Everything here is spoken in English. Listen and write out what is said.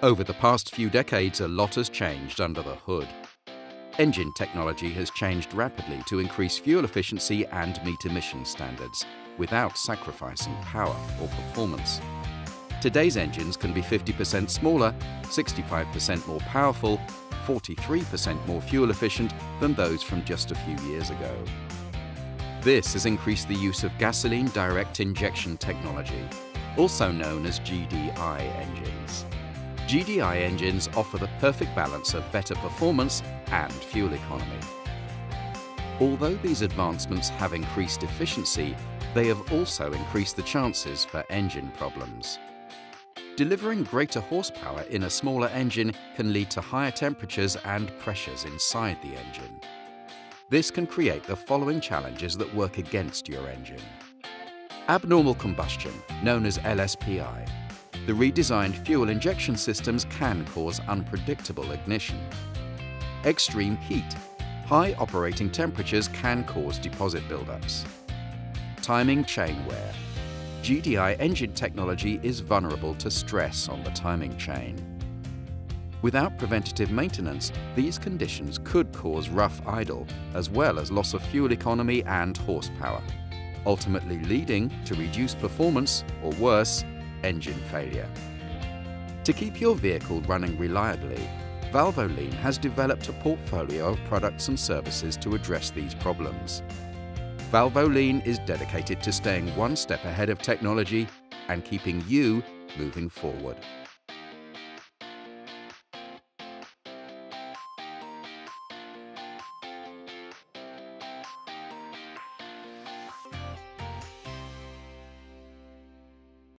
Over the past few decades, a lot has changed under the hood. Engine technology has changed rapidly to increase fuel efficiency and meet emission standards, without sacrificing power or performance. Today's engines can be 50% smaller, 65% more powerful, 43% more fuel efficient than those from just a few years ago. This has increased the use of gasoline direct injection technology, also known as GDI engines. GDI engines offer the perfect balance of better performance and fuel economy. Although these advancements have increased efficiency, they have also increased the chances for engine problems. Delivering greater horsepower in a smaller engine can lead to higher temperatures and pressures inside the engine. This can create the following challenges that work against your engine. Abnormal combustion, known as LSPI, the redesigned fuel injection systems can cause unpredictable ignition. Extreme heat. High operating temperatures can cause deposit buildups. Timing chain wear. GDI engine technology is vulnerable to stress on the timing chain. Without preventative maintenance, these conditions could cause rough idle, as well as loss of fuel economy and horsepower, ultimately leading to reduced performance or worse, engine failure. To keep your vehicle running reliably, Valvoline has developed a portfolio of products and services to address these problems. Valvoline is dedicated to staying one step ahead of technology and keeping you moving forward.